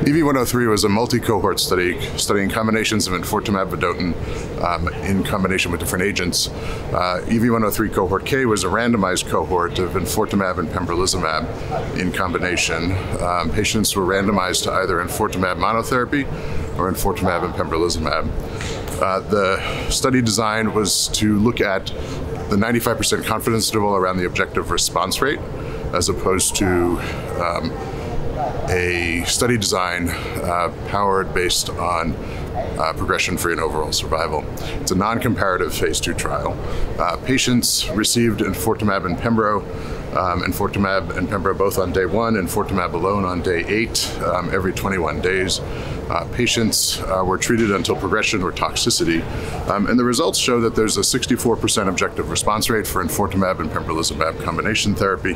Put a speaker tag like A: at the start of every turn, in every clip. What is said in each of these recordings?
A: EV-103 was a multi-cohort study studying combinations of enfortumab vedotin um, in combination with different agents. Uh, EV-103 cohort K was a randomized cohort of enfortumab and pembrolizumab in combination. Um, patients were randomized to either enfortumab monotherapy or enfortumab and pembrolizumab. Uh, the study design was to look at the 95% confidence interval around the objective response rate as opposed to um, a study design uh, powered based on uh, progression-free and overall survival. It's a non-comparative phase two trial. Uh, patients received enfortumab and pembro, um, enfortumab and pembro both on day one, and enfortumab alone on day eight, um, every 21 days. Uh, patients uh, were treated until progression or toxicity, um, and the results show that there's a 64% objective response rate for enfortumab and pembrolizumab combination therapy,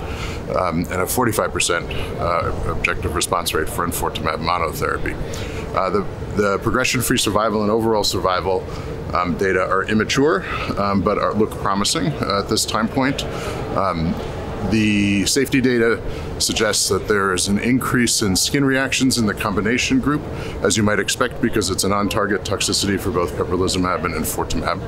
A: um, and a 45% uh, objective response rate for enfortumab monotherapy. Uh, the, the progression-free survival and overall survival um, data are immature, um, but are, look promising at this time point. The safety data suggests that there is an increase in skin reactions in the combination group, as you might expect, because it's an on-target toxicity for both pembrolizumab and enfortumab.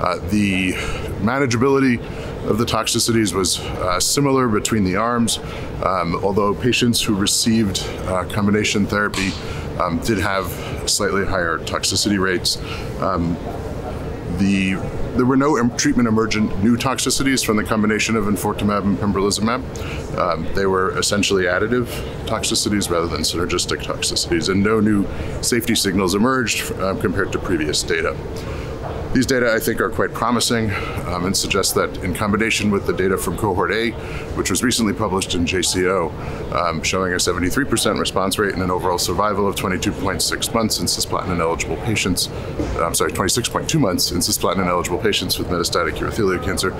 A: Uh, the manageability of the toxicities was uh, similar between the arms, um, although patients who received uh, combination therapy um, did have slightly higher toxicity rates. Um, the there were no treatment emergent new toxicities from the combination of enfortumab and pembrolizumab. Um, they were essentially additive toxicities rather than synergistic toxicities, and no new safety signals emerged uh, compared to previous data. These data, I think, are quite promising um, and suggest that in combination with the data from cohort A, which was recently published in JCO, um, showing a 73% response rate and an overall survival of 22.6 months in cisplatin eligible patients, uh, I'm sorry, 26.2 months in cisplatin eligible patients with metastatic urothelial cancer,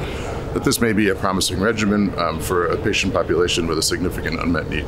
A: that this may be a promising regimen um, for a patient population with a significant unmet need.